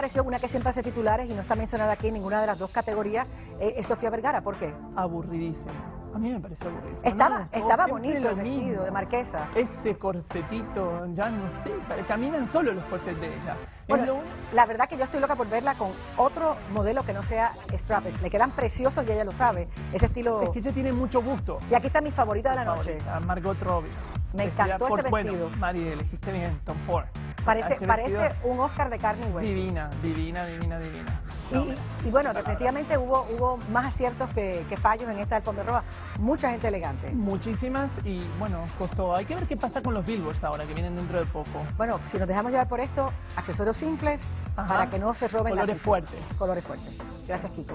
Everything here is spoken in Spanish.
pareció una que siempre hace titulares y no está mencionada aquí en ninguna de las dos categorías? eh, es Sofía Vergara, ¿por qué? Aburridísimo. A mí me pareció aburridísimo. No Estaba, gustó, estaba bonito el vestido mismo. de marquesa. Ese corsetito, ya no sé, caminan solo los corsets de ella. Bueno, lo único- la verdad que yo estoy loca por verla con otro modelo que no sea strapless. Le quedan preciosos y ella lo sabe. Ese estilo... es que ella tiene mucho gusto. Y aquí está mi favorita de la noche. Favorita, Margot Robbie. Me Vestida encantó por- ese vestido. Bueno, Mari, elegiste bien, Tom Ford. Parece, parece un Oscar de carne y hueso. Divina, divina, divina, divina. Y, y- bueno, definitivamente hubo, hubo más aciertos que, que fallos en esta alfombra roja. Mucha gente elegante. Muchísimas y bueno, costó. Hay que ver qué pasa con los billboards ahora que vienen dentro de poco. Bueno, si nos dejamos llevar por esto, accesorios simples Ajá. para que no se roben Colores fuertes. Colores fuertes. Gracias, Kiko.